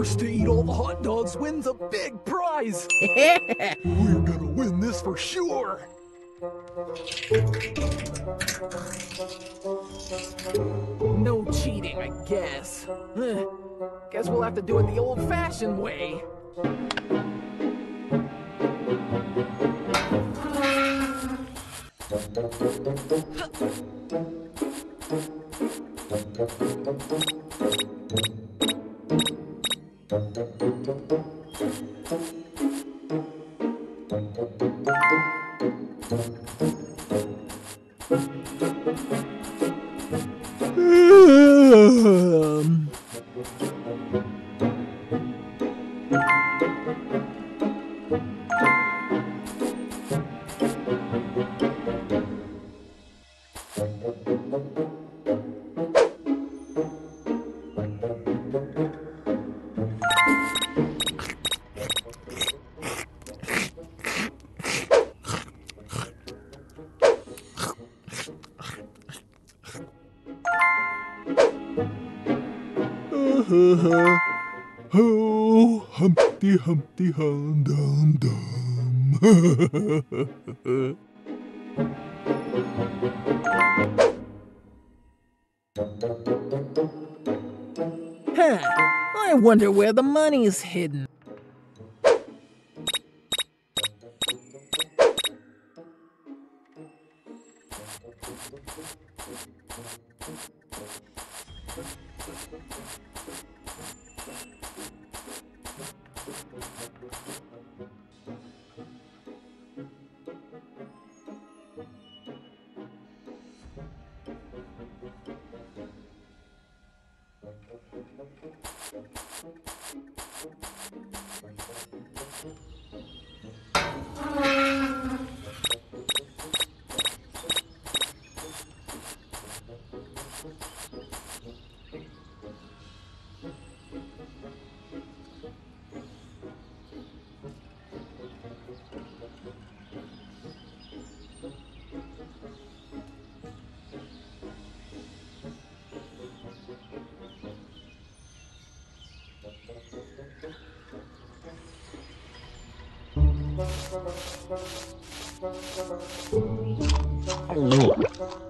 First to eat all the hot dogs wins a big prize. We're gonna win this for sure. No cheating, I guess. Guess we'll have to do it the old-fashioned way. Thank you. Oh, Humpty Humpty Hum Dum Dum. huh. I wonder where the money's hidden. Oh, no.